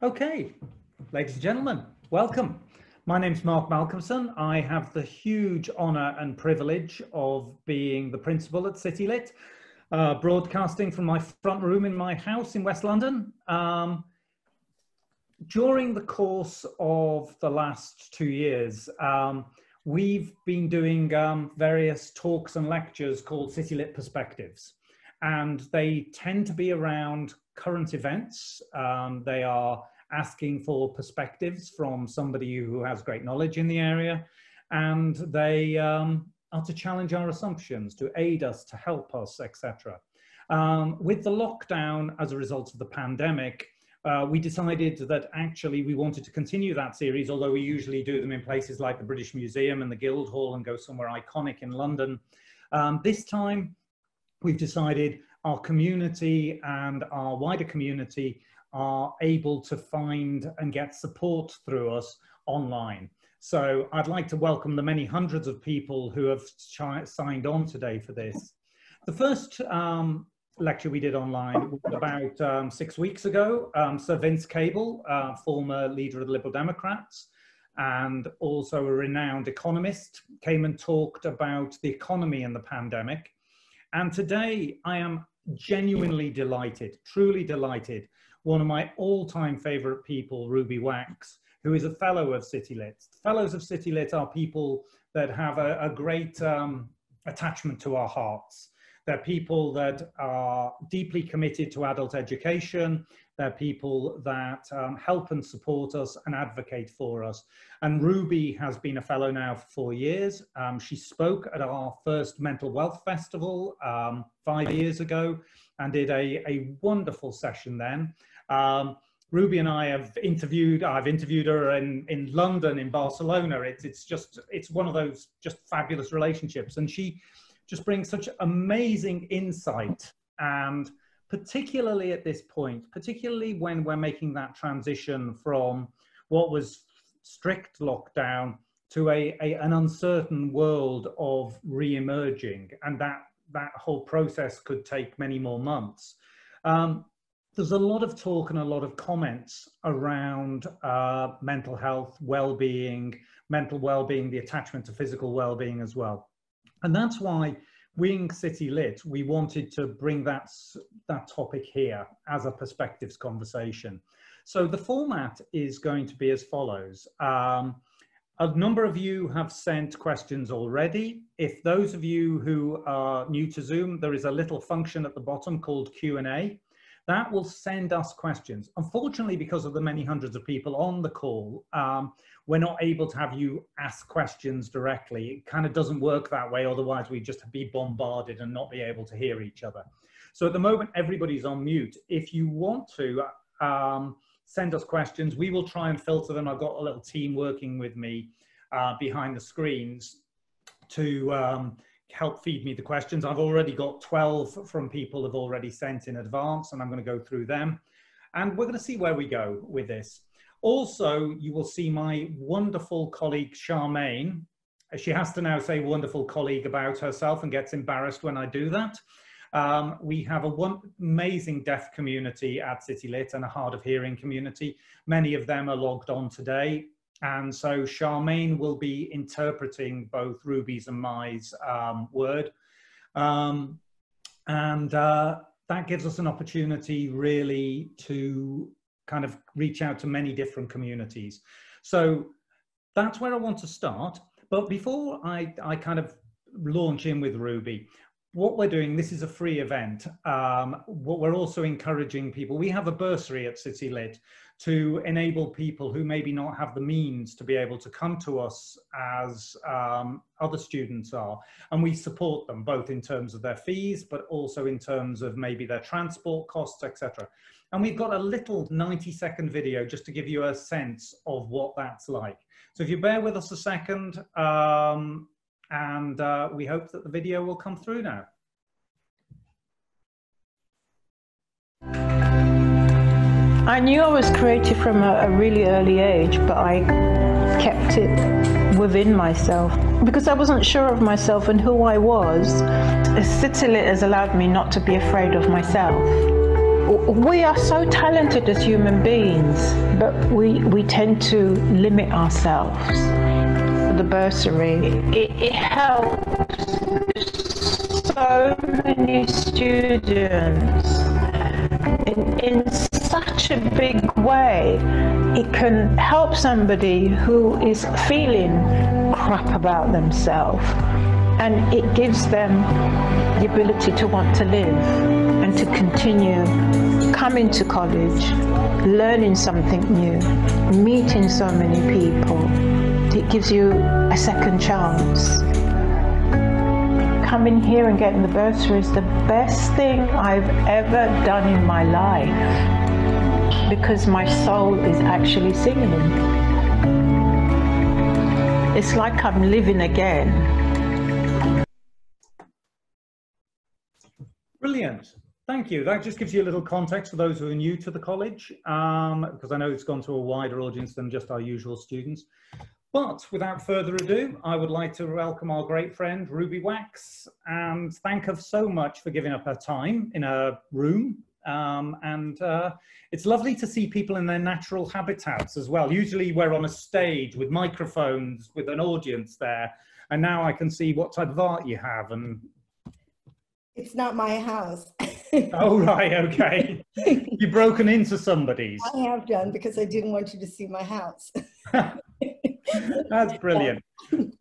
Okay, ladies and gentlemen, welcome. My name's Mark Malcomson. I have the huge honour and privilege of being the principal at CityLit, uh, broadcasting from my front room in my house in West London. Um, during the course of the last two years, um, we've been doing um, various talks and lectures called CityLit Perspectives. And they tend to be around current events. Um, they are asking for perspectives from somebody who has great knowledge in the area. And they um, are to challenge our assumptions, to aid us, to help us, etc. Um, with the lockdown as a result of the pandemic, uh, we decided that actually we wanted to continue that series, although we usually do them in places like the British Museum and the Guildhall and go somewhere iconic in London. Um, this time, we've decided our community and our wider community are able to find and get support through us online. So I'd like to welcome the many hundreds of people who have signed on today for this. The first um, lecture we did online was about um, six weeks ago. Um, Sir Vince Cable, uh, former leader of the Liberal Democrats, and also a renowned economist, came and talked about the economy and the pandemic. And today I am genuinely delighted, truly delighted. One of my all-time favorite people, Ruby Wax, who is a fellow of CityLit. Fellows of CityLit are people that have a, a great um, attachment to our hearts. They're people that are deeply committed to adult education. They're people that um, help and support us and advocate for us. And Ruby has been a fellow now for four years. Um, she spoke at our first Mental Wealth Festival um, five years ago and did a, a wonderful session then. Um, Ruby and I have interviewed, I've interviewed her in, in London, in Barcelona. It's, it's just, it's one of those just fabulous relationships. And she just brings such amazing insight and particularly at this point, particularly when we're making that transition from what was strict lockdown to a, a an uncertain world of re-emerging and that that whole process could take many more months. Um, there's a lot of talk and a lot of comments around uh, mental health, well-being, mental well-being, the attachment to physical well-being as well. And that's why Wing City Lit, we wanted to bring that, that topic here as a perspectives conversation. So the format is going to be as follows. Um, a number of you have sent questions already. If those of you who are new to Zoom, there is a little function at the bottom called Q&A. That will send us questions. Unfortunately, because of the many hundreds of people on the call, um, we're not able to have you ask questions directly. It kind of doesn't work that way. Otherwise, we'd just be bombarded and not be able to hear each other. So at the moment, everybody's on mute. If you want to um, send us questions, we will try and filter them. I've got a little team working with me uh, behind the screens to um, help feed me the questions. I've already got 12 from people have already sent in advance and I'm going to go through them. And we're going to see where we go with this. Also, you will see my wonderful colleague Charmaine. She has to now say wonderful colleague about herself and gets embarrassed when I do that. Um, we have a one amazing deaf community at CityLit and a hard of hearing community. Many of them are logged on today. And so Charmaine will be interpreting both Ruby's and Mai's um, word. Um, and uh, that gives us an opportunity really to kind of reach out to many different communities. So that's where I want to start. But before I, I kind of launch in with Ruby, what we're doing, this is a free event. Um, what we're also encouraging people, we have a bursary at City Lit to enable people who maybe not have the means to be able to come to us as um, other students are. And we support them both in terms of their fees, but also in terms of maybe their transport costs, etc. And we've got a little 90 second video just to give you a sense of what that's like. So if you bear with us a second, um, and uh, we hope that the video will come through now. I knew I was creative from a, a, really early age, but I kept it within myself because I wasn't sure of myself and who I was. City Lit has allowed me not to be afraid of myself. we are so talented as human beings, but we, we tend to limit ourselves. The bursary, it, it helps so many students in, in such a big way. It can help somebody who is feeling crap about themselves and it gives them the ability to want to live and to continue coming to college, learning something new, meeting so many people. It gives you a second chance. Coming here and getting the bursary is the best thing I've ever done in my life because my soul is actually singing. It's like I'm living again. Brilliant. Thank you. That just gives you a little context for those who are new to the college, um, because I know it's gone to a wider audience than just our usual students. But without further ado, I would like to welcome our great friend Ruby Wax and thank her so much for giving up her time in a room. Um, and uh, it's lovely to see people in their natural habitats as well. Usually we're on a stage with microphones, with an audience there. And now I can see what type of art you have and it's not my house. oh, right, okay. You've broken into somebody's. I have done because I didn't want you to see my house. That's brilliant.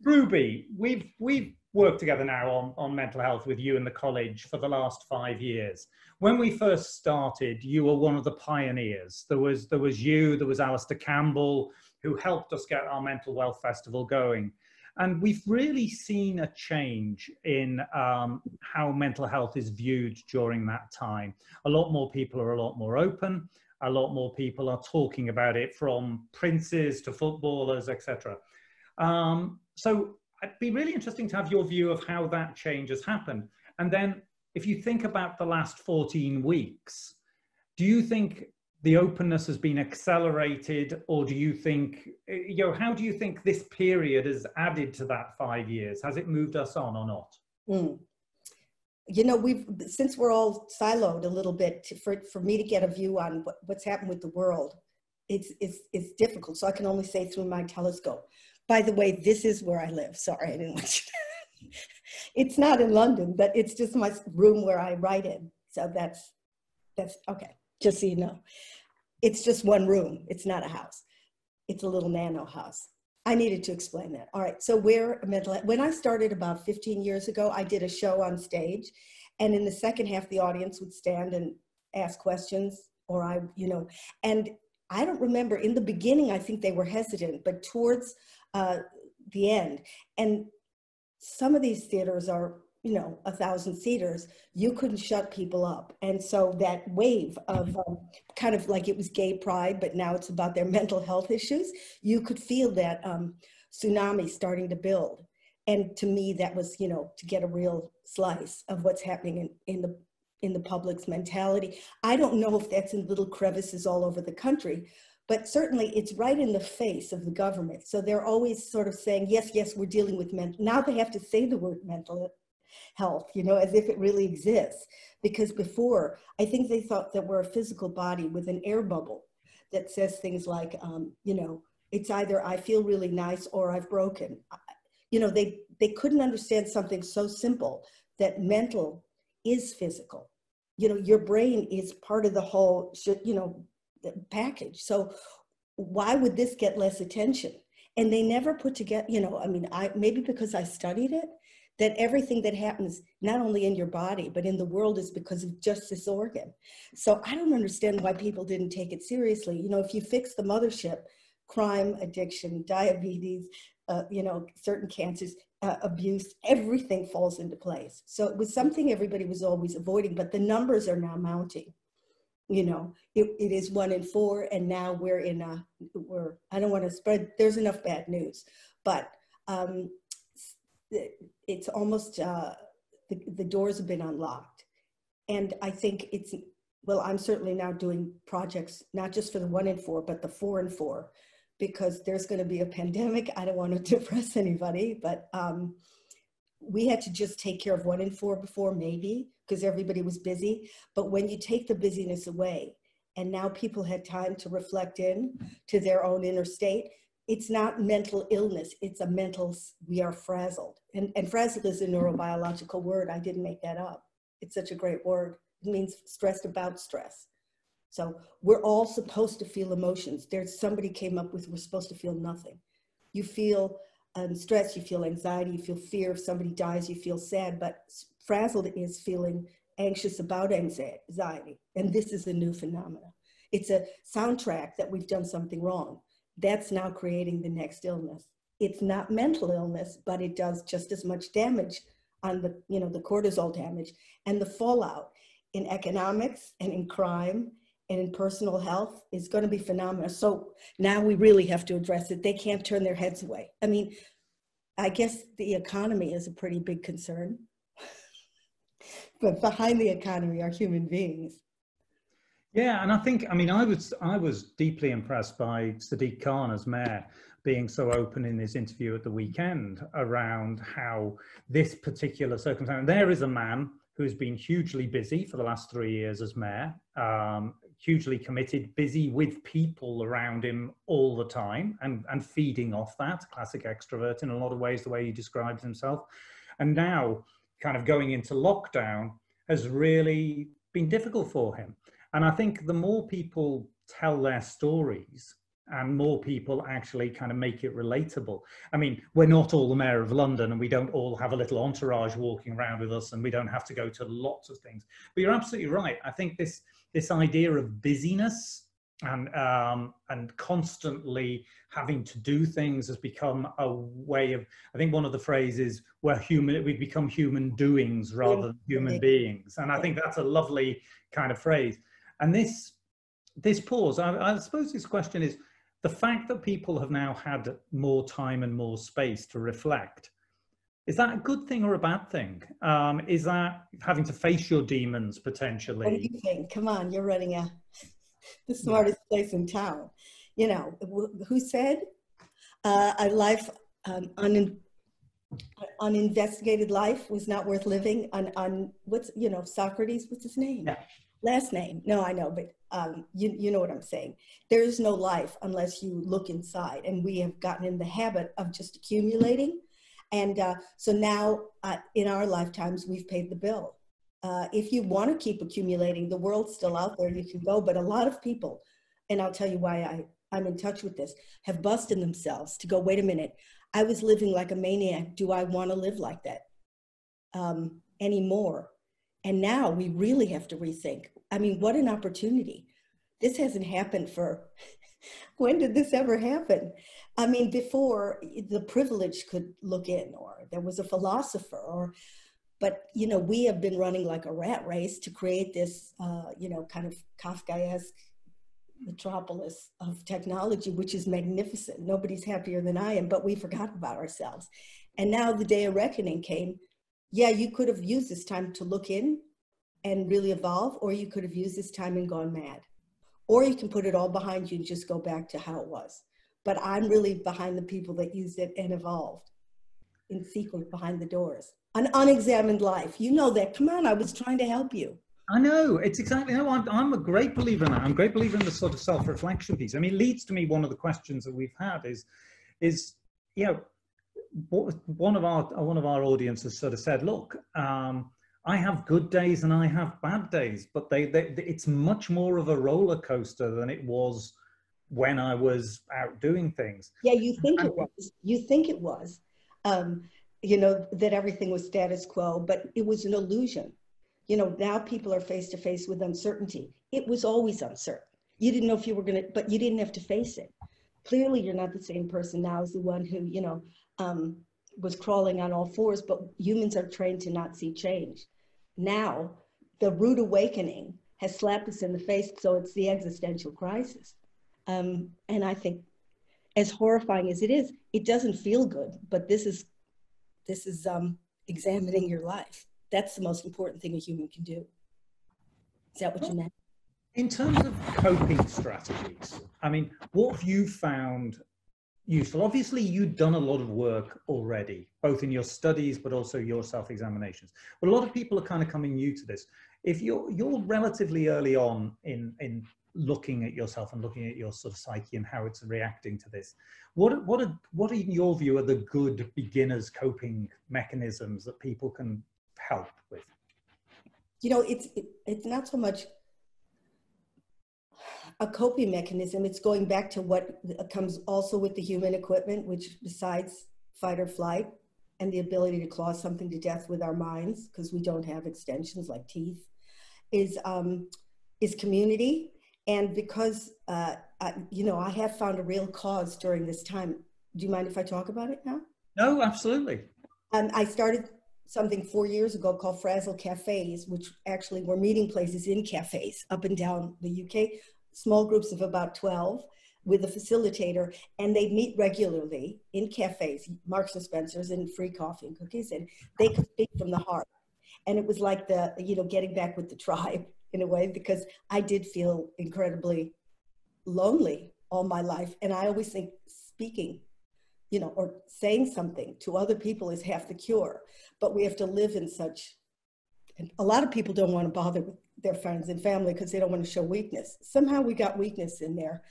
Ruby, we've, we've worked together now on, on mental health with you in the college for the last five years. When we first started, you were one of the pioneers. There was, there was you, there was Alastair Campbell, who helped us get our Mental Wealth Festival going. And we've really seen a change in um, how mental health is viewed during that time. A lot more people are a lot more open. A lot more people are talking about it from princes to footballers, etc. Um, so it'd be really interesting to have your view of how that change has happened. And then if you think about the last 14 weeks, do you think the openness has been accelerated or do you think you know how do you think this period has added to that five years? Has it moved us on or not? Mm. you know we've since we're all siloed a little bit for, for me to get a view on what, what's happened with the world it's, it's it's difficult. So i can only say through my telescope. By the way this is where i live. Sorry i didn't want you to it's not in london but it's just my room where i write in so that's that's okay just so you know. It's just one room. It's not a house. It's a little nano house. I needed to explain that. All right. So we're. When I started about 15 years ago, I did a show on stage, and in the second half, the audience would stand and ask questions, or I, you know, and I don't remember in the beginning. I think they were hesitant, but towards uh, the end, and some of these theaters are you know a thousand seaters you couldn't shut people up. And so that wave of um, kind of like it was gay pride but now it's about their mental health issues you could feel that um, tsunami starting to build. And to me that was you know to get a real slice of what's happening in, in the in the public's mentality. I don't know if that's in little crevices all over the country but certainly it's right in the face of the government. So they're always sort of saying, yes, yes, we're dealing with mental. Now they have to say the word mental health, you know, as if it really exists. Because before, I think they thought that we're a physical body with an air bubble that says things like, um, you know, it's either I feel really nice or I've broken. You know, they, they couldn't understand something so simple that mental is physical. You know, your brain is part of the whole, you know, package. So why would this get less attention? And they never put together, you know, I mean, I maybe because I studied it, that everything that happens not only in your body but in the world is because of just this organ so i don't understand why people didn't take it seriously you know if you fix the mothership crime addiction diabetes uh, you know certain cancers uh, abuse everything falls into place so it was something everybody was always avoiding but the numbers are now mounting you know it, it is one in four and now we're in a we're i don't want to spread there's enough bad news but um, it's almost uh, the, the doors have been unlocked. And I think it's, well, I'm certainly now doing projects, not just for the one in four, but the four and four, because there's going to be a pandemic. I don't want to depress anybody, but um, we had to just take care of one in four before, maybe, because everybody was busy. But when you take the busyness away, and now people had time to reflect in to their own inner state, it's not mental illness, it's a mental, we are frazzled. And, and frazzled is a neurobiological word. I didn't make that up. It's such a great word. It means stressed about stress. So we're all supposed to feel emotions. There's somebody came up with we're supposed to feel nothing. You feel um, stress, you feel anxiety, you feel fear. If somebody dies, you feel sad. But frazzled is feeling anxious about anxiety. And this is a new phenomenon. It's a soundtrack that we've done something wrong. That's now creating the next illness. It's not mental illness, but it does just as much damage on the, you know, the cortisol damage and the fallout in economics and in crime and in personal health is going to be phenomenal. So now we really have to address it. They can't turn their heads away. I mean, I guess the economy is a pretty big concern. but behind the economy are human beings. Yeah, and I think I mean I was I was deeply impressed by Sadiq Khan as mayor being so open in his interview at the weekend around how this particular circumstance. There is a man who's been hugely busy for the last three years as mayor, um, hugely committed, busy with people around him all the time and, and feeding off that, classic extrovert in a lot of ways, the way he describes himself. And now, kind of going into lockdown has really been difficult for him. And I think the more people tell their stories, and more people actually kind of make it relatable. I mean, we're not all the mayor of London and we don't all have a little entourage walking around with us and we don't have to go to lots of things. But you're absolutely right. I think this this idea of busyness and um, and constantly having to do things has become a way of. I think one of the phrases we're human. We've become human doings rather than human beings, and I think that's a lovely kind of phrase. And this this pause. I, I suppose this question is the fact that people have now had more time and more space to reflect is that a good thing or a bad thing? Um, is that having to face your demons potentially? What do you think? Come on, you're running a the smartest place in town. You know who said uh, a life um, un, uninvestigated life was not worth living? On on what's you know Socrates? What's his name? Yeah. Last name? No, I know, but um, you you know what I'm saying. There is no life unless you look inside, and we have gotten in the habit of just accumulating and uh, so now uh, in our lifetimes, we've paid the bill. Uh, if you want to keep accumulating, the world's still out there, you can go. But a lot of people, and I'll tell you why I, I'm in touch with this, have busted themselves to go, wait a minute, I was living like a maniac. Do I want to live like that um, anymore? And now we really have to rethink. I mean, what an opportunity. This hasn't happened for, when did this ever happen? I mean, before the privilege could look in, or there was a philosopher, or, but you know, we have been running like a rat race to create this, uh, you know, kind of Kafkaesque metropolis of technology, which is magnificent. Nobody's happier than I am, but we forgot about ourselves. And now the day of reckoning came. Yeah, you could have used this time to look in and really evolve, or you could have used this time and gone mad. Or you can put it all behind you and just go back to how it was but I'm really behind the people that used it and evolved in secret behind the doors. An unexamined life. You know that. Come on, I was trying to help you. I know it's exactly. No, I'm, I'm a great believer in that. I'm a great believer in the sort of self-reflection piece. I mean, it leads to me one of the questions that we've had is, is you know, one of our one of our audiences sort of said, look, um, I have good days and I have bad days, but they, they it's much more of a roller coaster than it was when I was out doing things. Yeah, you think it was. You think it was. Um, you know, that everything was status quo, but it was an illusion. You know, now people are face to face with uncertainty. It was always uncertain. You didn't know if you were going to, but you didn't have to face it. Clearly, you're not the same person now as the one who, you know, um, was crawling on all fours, but humans are trained to not see change. Now, the rude awakening has slapped us in the face, so it's the existential crisis. Um, and I think as horrifying as it is, it doesn't feel good, but this is, this is um, examining your life. That's the most important thing a human can do. Is that what you meant? In terms of coping strategies, I mean, what have you found useful. Obviously, you've done a lot of work already, both in your studies, but also your self-examinations. But a lot of people are kind of coming new to this. If you're, you're relatively early on in, in looking at yourself and looking at your sort of psyche and how it's reacting to this, what, what, are, what in your view are the good beginners coping mechanisms that people can help with? You know, it's, it, it's not so much a coping mechanism. It's going back to what comes also with the human equipment, which besides fight or flight and the ability to claw something to death with our minds, because we don't have extensions like teeth, is um, is community. And because uh, I, you know, I have found a real cause during this time. Do you mind if I talk about it now? No, absolutely. Um, I started something four years ago called Frazzle Cafes, which actually were meeting places in cafes up and down the UK small groups of about 12 with a facilitator and they meet regularly in cafes marks and spencer's and free coffee and cookies and they could speak from the heart and it was like the you know getting back with the tribe in a way because i did feel incredibly lonely all my life and i always think speaking you know or saying something to other people is half the cure but we have to live in such and a lot of people don't want to bother with their friends and family because they don't want to show weakness. Somehow we got weakness in there,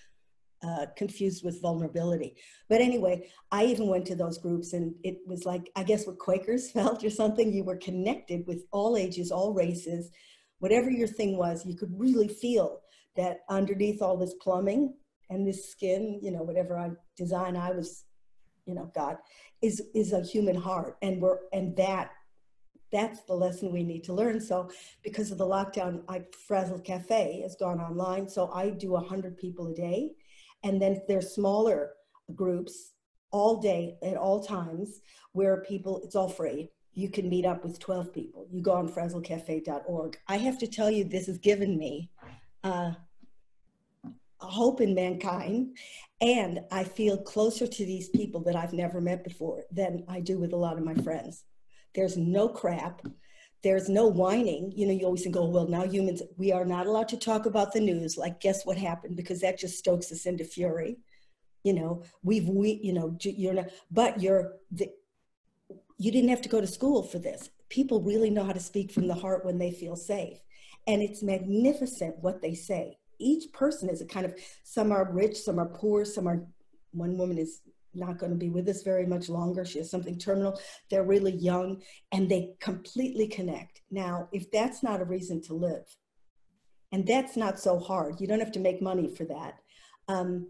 uh, confused with vulnerability. But anyway, I even went to those groups and it was like, I guess what Quakers felt or something, you were connected with all ages, all races, whatever your thing was, you could really feel that underneath all this plumbing and this skin, you know, whatever I design I was, you know, God, is is a human heart. And we're and that that's the lesson we need to learn. So because of the lockdown, I Frazzle Cafe has gone online. So I do a 100 people a day. And then there's smaller groups all day at all times where people, it's all free. You can meet up with 12 people. You go on frazzlecafe.org. I have to tell you, this has given me uh, a hope in mankind. And I feel closer to these people that I've never met before than I do with a lot of my friends. There's no crap. There's no whining. You know, you always think, oh, well, now humans, we are not allowed to talk about the news. Like, guess what happened? Because that just stokes us into fury. You know, we've, we, you know, you're not, but you're, the, you didn't have to go to school for this. People really know how to speak from the heart when they feel safe. And it's magnificent what they say. Each person is a kind of, some are rich, some are poor, some are, one woman is not going to be with us very much longer. She has something terminal. They're really young and they completely connect. Now, if that's not a reason to live, and that's not so hard, you don't have to make money for that. Um,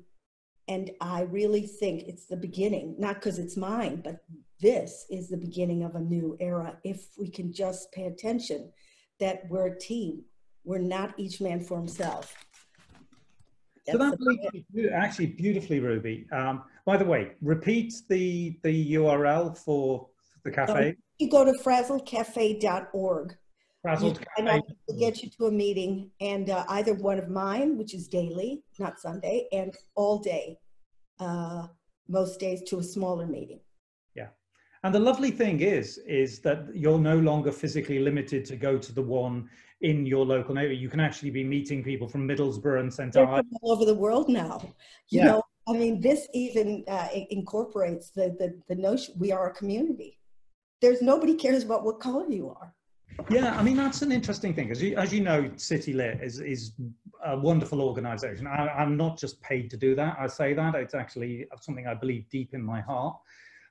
and I really think it's the beginning, not because it's mine, but this is the beginning of a new era. If we can just pay attention that we're a team, we're not each man for himself. That's so that leads actually beautifully, Ruby. Um, by the way, repeat the, the URL for the cafe. Um, you go to frazzlecafe.org. Frazzled and Cafe. will get you to a meeting and uh, either one of mine, which is daily, not Sunday, and all day, uh, most days to a smaller meeting. Yeah. And the lovely thing is, is that you're no longer physically limited to go to the one in your local neighborhood. You can actually be meeting people from Middlesbrough and St. All over the world now. You yeah. know, I mean, this even uh, incorporates the, the, the notion we are a community. There's nobody cares about what color you are. Yeah, I mean that's an interesting thing. As you, as you know, City Lit is is a wonderful organisation. I'm not just paid to do that. I say that it's actually something I believe deep in my heart.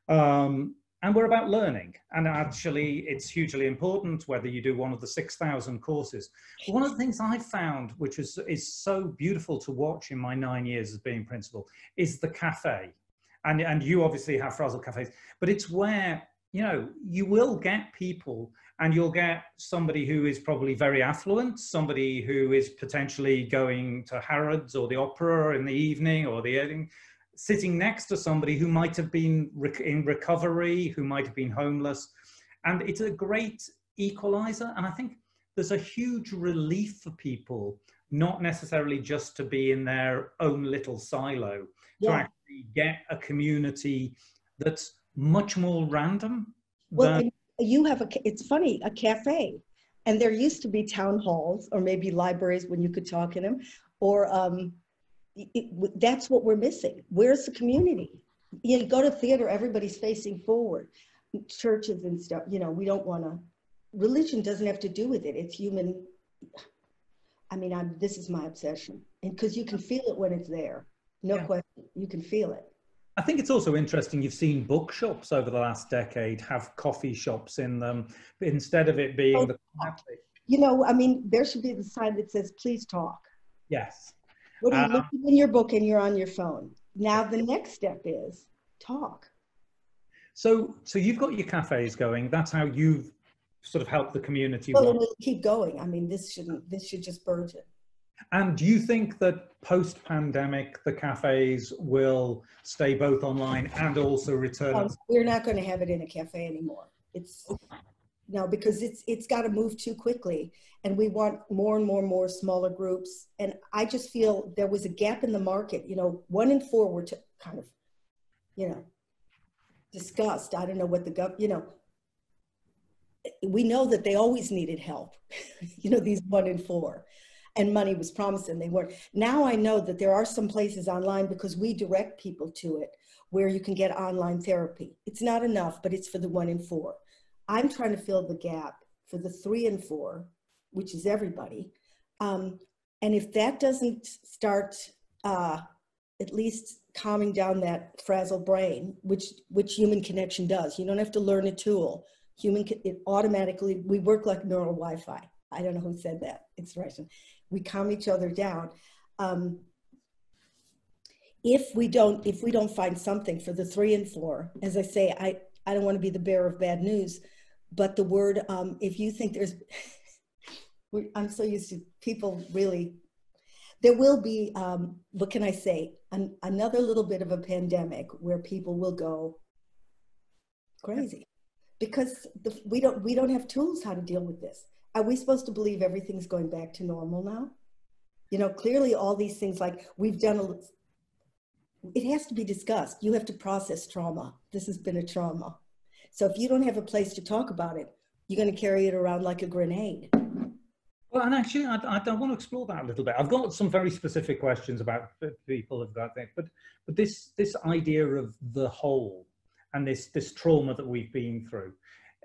Um, and we're about learning. And actually, it's hugely important whether you do one of the 6,000 courses. One of the things I found, which is, is so beautiful to watch in my nine years as being principal, is the cafe. And, and you obviously have Frazzle cafes, but it's where, you know, you will get people and you'll get somebody who is probably very affluent, somebody who is potentially going to Harrods or the opera in the evening or the evening, sitting next to somebody who might have been rec in recovery, who might have been homeless. And it's a great equalizer. And I think there's a huge relief for people, not necessarily just to be in their own little silo, yeah. to actually get a community that's much more random. Well, than... you have a, it's funny, a cafe. And there used to be town halls or maybe libraries when you could talk in them or um, it, that's what we're missing. Where's the community? you go to theater, everybody's facing forward. Churches and stuff, you know, we don't want to. Religion doesn't have to do with it. It's human. I mean, I'm, this is my obsession, and because you can feel it when it's there, no Yeah. question, you can feel it. I think it's also interesting you've seen bookshops over the last decade have coffee shops in them instead of it being Oh, the You know, I mean, there should be the sign that says, "Please talk." yes. What are you Um, looking in your book and you're on your phone? Now the next step is talk. So so you've got your cafes going. That's how you've sort of helped the community. Well, keep going. I mean, this shouldn't. This should just burgeon. And do you think that post pandemic the cafes will stay both online and also return? Um, we're not going to have it in a cafe anymore. It's no because it's it's got to move too quickly, and we want more and more and more smaller groups. And I just feel there was a gap in the market. You know, one in four were to kind of, you know, discussed. I don't know what the gov. You know, we know that they always needed help. you know, these one in four. And money was promised and they weren't. Now I know that there are some places online because we direct people to it where you can get online therapy. It's not enough, but it's for the one in four. I'm trying to fill the gap for the three and four, which is everybody. Um, and if that doesn't start uh, at least calming down that frazzled brain, which which human connection does, you don't have to learn a tool. Human, it automatically we work like neural Wi-Fi. I don't know who said that expression. We calm each other down. Um, if we don't if we don't find something for the three and four as i say i i don't want to be the bearer of bad news but the word um, if you think there's i'm so used to people really there will be um, what can i say an, another little bit of a pandemic where people will go crazy because the, we don't we don't have tools how to deal with this are we supposed to believe everything's going back to normal now you know clearly all these things like we've done a, it has to be discussed. You have to process trauma. This has been a trauma. So if you don't have a place to talk about it, you're going to carry it around like a grenade. Well, and actually, I, I, want to explore that a little bit. I've got some very specific questions about people of that thing, but but this this idea of the whole and this this trauma that we've been through,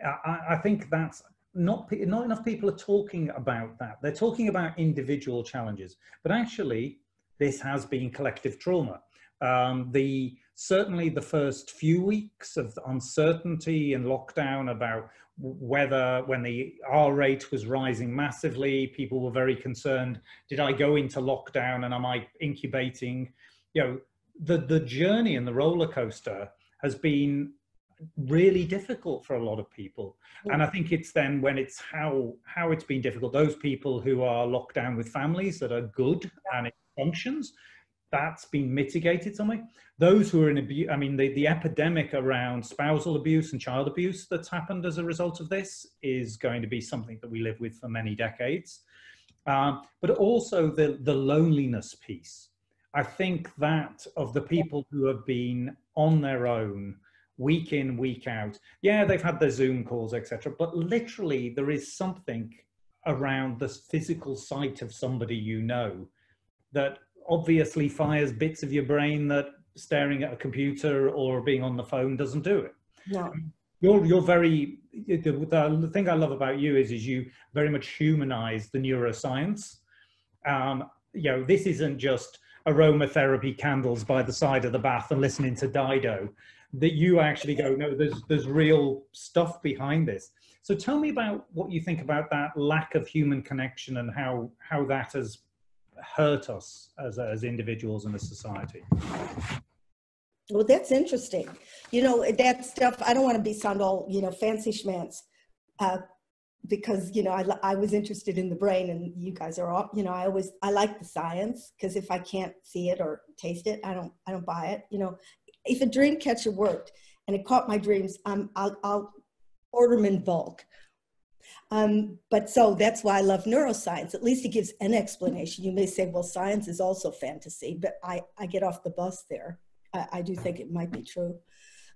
I, I think that's not not enough people are talking about that. They're talking about individual challenges, but actually, this has been collective trauma. Um, the certainly the first few weeks of uncertainty and lockdown about whether when the R rate was rising massively, people were very concerned. Did I go into lockdown and am I incubating? You know, the the journey and the roller coaster has been really difficult for a lot of people. And i think it's then when it's how how it's been difficult. Those people who are locked down with families that are good and it functions that's been mitigated some way. Those who are in abuse i mean the, the epidemic around spousal abuse and child abuse that's happened as a result of this is going to be something that we live with for many decades. Um, but also the the loneliness piece. I think that of the people who have been on their own week in week out. Yeah they've had their zoom calls etc but literally there is something around the physical sight of somebody you know that obviously fires bits of your brain that staring at a computer or being on the phone doesn't do it. Yeah. you're you're very the, the thing i love about you is is you very much humanize the neuroscience. Um you know this isn't just aromatherapy candles by the side of the bath and listening to dido that you actually go no there's there's real stuff behind this so tell me about what you think about that lack of human connection and how how that has hurt us as as individuals and as society well, that's interesting. You know, that stuff, I don't want to be sound all, you know, fancy schmance. Uh, because you know I, I was interested in the brain and you guys are all you know i always i like the science because if i can't see it or taste it i don't i don't buy it you know if a dream catcher worked and it caught my dreams um, I'll, I'll order them in bulk. Um, but so that's why i love neuroscience. At least it gives an explanation. You may say well science is also fantasy but i i get off the bus there. I, I do think it might be true.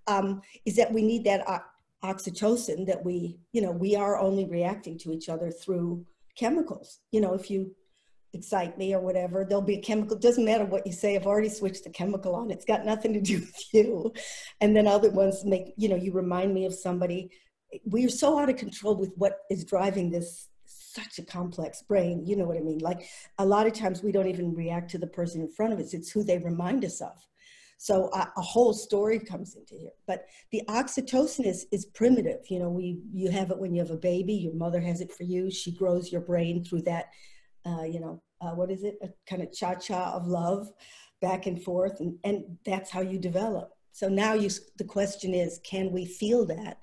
Um, is that we need that oxytocin that we you know we are only reacting to each other through chemicals. You know if you excite me or whatever. There'll be a chemical, doesn't matter what you say, I've already switched the chemical on. It's got nothing to do with you. And then other ones make, you know, you remind me of somebody. We are so out of control with what is driving this such a complex brain. You know what I mean? Like a lot of times we don't even react to the person in front of us. It's who they remind us of. So a, a whole story comes into here. But the oxytocin is, is primitive. You know, we you have it when you have a baby. Your mother has it for you. She grows your brain through that. Uh, you know, uh, what is it? A kind of cha-cha of love, back and forth, and and that's how you develop. So now you, the question is, can we feel that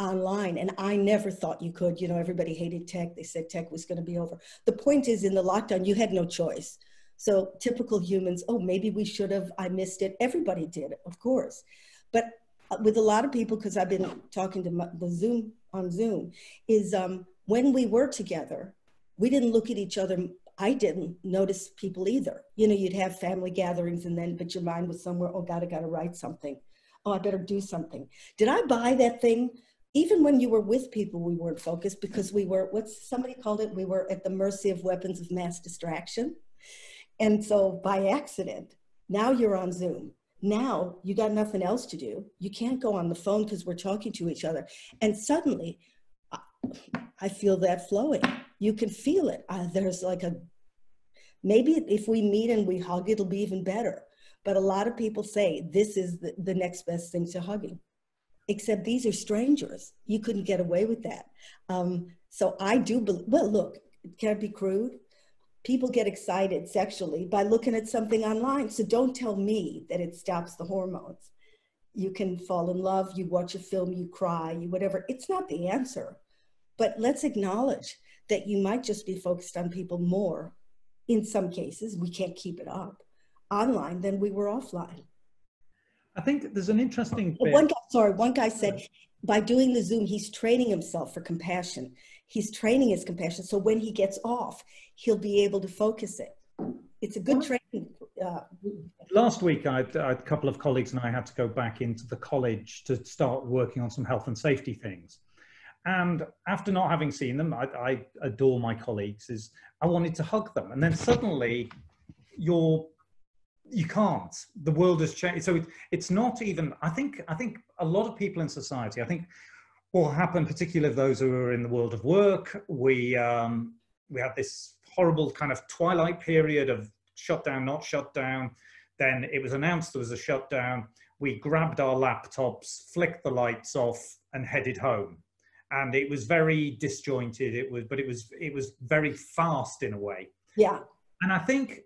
online. And I never thought you could. You know, everybody hated tech. They said tech was going to be over. The point is, in the lockdown, you had no choice. So typical humans, oh, maybe we should have, I missed it. Everybody did, of course. But uh, with a lot of people, because I've been talking to my, the Zoom on Zoom, is um, when we were together, we didn't look at each other. I didn't notice people either. You know, you'd have family gatherings and then, but your mind was somewhere, oh God, I got to write something. Oh, I better do something. Did I buy that thing? even when you were with people, we weren't focused because we were, what's somebody called it? We were at the mercy of weapons of mass distraction. And so by accident, now you're on Zoom. Now you got nothing else to do. You can't go on the phone because we're talking to each other. And suddenly, I feel that flowing. You can feel it. Uh, there's like a, maybe if we meet and we hug, it'll be even better. But a lot of people say this is the, the next best thing to hugging except these are strangers. You couldn't get away with that. Um, so I do believe, well, look, can I be crude? People get excited sexually by looking at something online. So don't tell me that it stops the hormones. You can fall in love, you watch a film, you cry, you whatever. It's not the answer. But let's acknowledge that you might just be focused on people more. In some cases, we can't keep it up online than we were offline. I think there's an interesting. One guy, sorry, one guy said by doing the Zoom, he's training himself for compassion. He's training his compassion, so when he gets off, he'll be able to focus it. It's a good training. Uh, Last week, I I had, a couple of colleagues and I had to go back into the college to start working on some health and safety things. And after not having seen them, I, I adore my colleagues. Is I wanted to hug them, and then suddenly, you're you can't. The world has changed. So it, it's not even i think i think a lot of people in society i think what happened particularly those who are in the world of work we um, we had this horrible kind of twilight period of shutdown not shutdown then it was announced there was a shutdown. We grabbed our laptops flicked the lights off and headed home and it was very disjointed it was but it was it was very fast in a way yeah and i think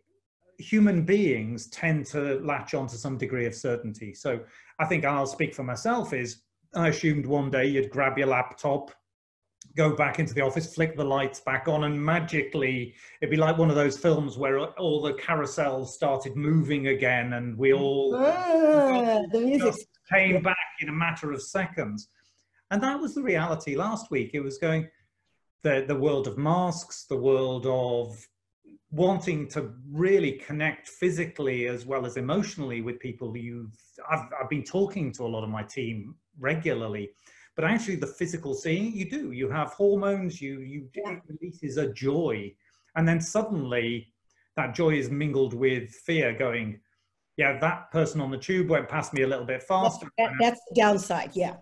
human beings tend to latch on to some degree of certainty. So I think I'll speak for myself is I assumed one day you'd grab your laptop, go back into the office, flick the lights back on, and magically it'd be like one of those films where all the carousels started moving again, and we all ah, the music came back in a matter of seconds. And that was the reality last week. It was going the the world of masks, the world of wanting to really connect physically as well as emotionally with people you I've, I've been talking to a lot of my team regularly. But actually the physical seeing you do. You have hormones you you yeah. it releases a joy. And then suddenly that joy is mingled with fear going yeah that person on the tube went past me a little bit faster. that, that's the downside yeah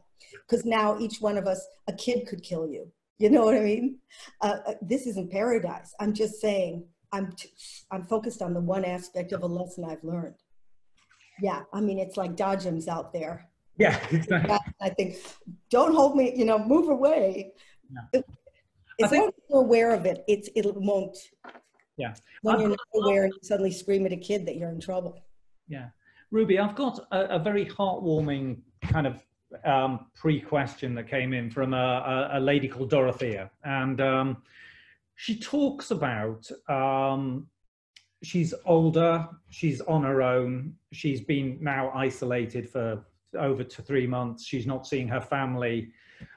because now each one of us a kid could kill you you know what i mean uh, uh this isn't paradise i'm just saying I'm, t- I'm focused on the one aspect of a lesson I've learned. Yeah, I mean, it's like dodgems out there. Yeah, exactly. I think, don't hold me, you know, move away. Yeah. If think, you're aware of it, it's, it won't. Yeah. When I've you're not aware and you suddenly scream at a kid that you're in trouble. Yeah. Ruby, I've got a, a very heartwarming kind of um, pre-question that came in from a, a, a lady called Dorothea. And um, she talks about um, she's older, she's on her own, she's been now isolated for over to three months, she's not seeing her family.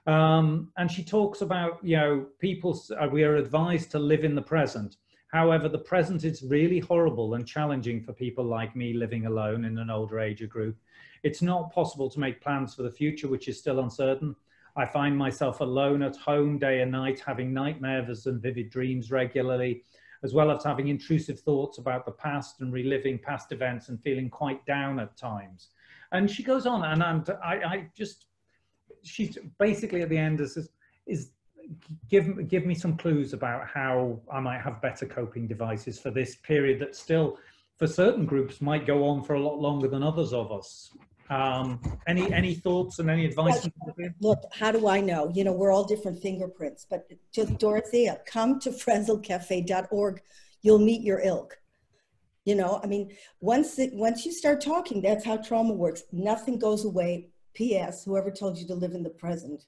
Um, and she talks about, you know, people, uh, we are advised to live in the present. However, the present is really horrible and challenging for people like me living alone in an older age group. It's not possible to make plans for the future, which is still uncertain. I find myself alone at home day and night, having nightmares and vivid dreams regularly. as well as having intrusive thoughts about the past and reliving past events and feeling quite down at times. And she goes on, and, and I, I just, she's basically at the end is, is give, give me some clues about how I might have better coping devices for this period that still, for certain groups, might go on for a lot longer than others of us. Um, any any thoughts and any advice? Look, how do I know? You know, we're all different fingerprints, but just Dorothea, come to frazzlecafe.org. You'll meet your ilk. You know, I mean, once it, once you start talking, that's how trauma works. Nothing goes away. P.S. Whoever told you to live in the present,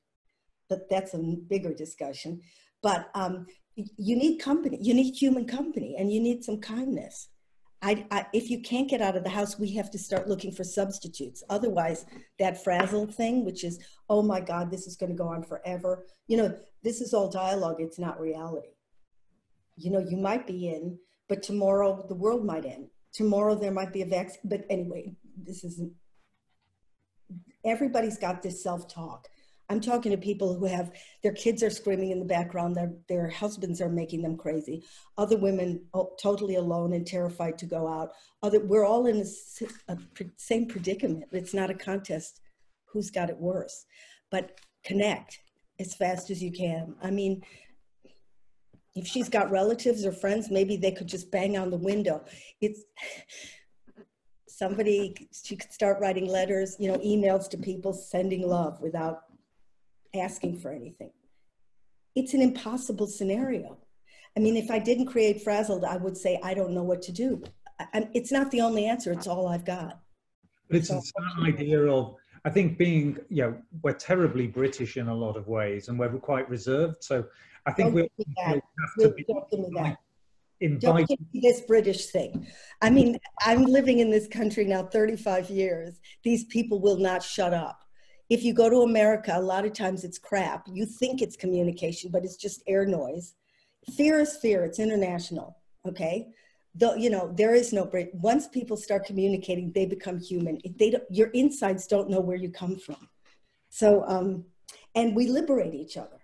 but that's a bigger discussion. But um, you need company. You need human company, and you need some kindness. I, I, if you can't get out of the house, we have to start looking for substitutes. Otherwise, that frazzle thing, which is, oh my God, this is going to go on forever. You know, this is all dialogue. It's not reality. You know, you might be in, but tomorrow the world might end. Tomorrow there might be a vaccine. But anyway, this isn't. Everybody's got this self-talk. I'm talking to people who have their kids are screaming in the background, their, their husbands are making them crazy. Other women oh, totally alone and terrified to go out. Other, we're all in the same predicament. It's not a contest who's got it worse, but connect as fast as you can. I mean, if she's got relatives or friends, maybe they could just bang on the window. It's somebody, she could start writing letters, you know, emails to people sending love without asking for anything. It's an impossible scenario. I mean, if I didn't create Frazzled, I would say, I don't know what to do. I, it's not the only answer, it's all I've got. But it's, it's that idea of, I think being, you know, we're terribly British in a lot of ways and we're quite reserved. So I think we'll, we'll have to be Invite. Don't this British thing. I mean, I'm living in this country now 35 years. These people will not shut up if you go to America, a lot of times it's crap. You think it's communication, but it's just air noise. Fear is fear. It's international. Okay. Though you know there is no break. Once people start communicating, they become human. If they don't, your insides don't know where you come from. So, um, and we liberate each other.